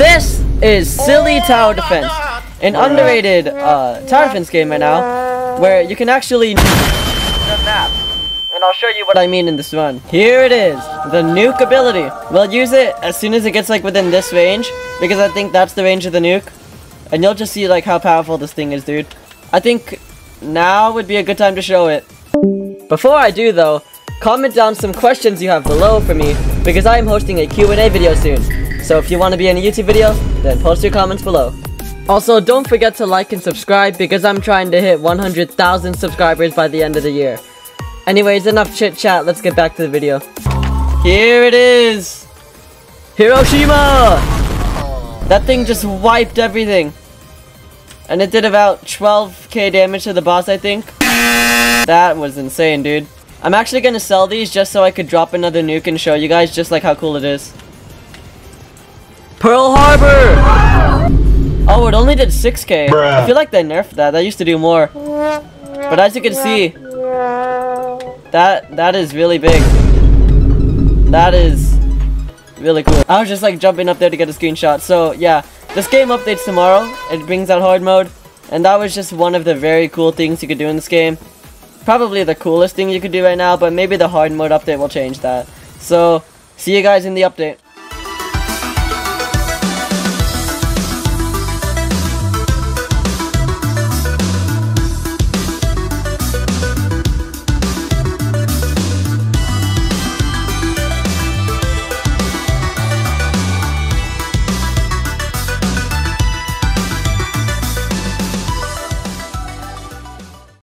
This is Silly Tower Defense, an underrated uh, tower defense game right now, where you can actually the map. And I'll show you what I mean in this run. Here it is, the nuke ability. We'll use it as soon as it gets like within this range, because I think that's the range of the nuke. And you'll just see like how powerful this thing is, dude. I think now would be a good time to show it. Before I do though, comment down some questions you have below for me, because I am hosting a Q&A video soon. So if you want to be in a YouTube video, then post your comments below. Also, don't forget to like and subscribe because I'm trying to hit 100,000 subscribers by the end of the year. Anyways, enough chit chat, let's get back to the video. Here it is! Hiroshima! That thing just wiped everything. And it did about 12k damage to the boss, I think. That was insane, dude. I'm actually gonna sell these just so I could drop another nuke and show you guys just like how cool it is. Pearl Harbor! Oh, it only did 6k. Bruh. I feel like they nerfed that. That used to do more. But as you can see, that that is really big. That is really cool. I was just like jumping up there to get a screenshot. So yeah, this game updates tomorrow. It brings out hard mode. And that was just one of the very cool things you could do in this game. Probably the coolest thing you could do right now, but maybe the hard mode update will change that. So, see you guys in the update.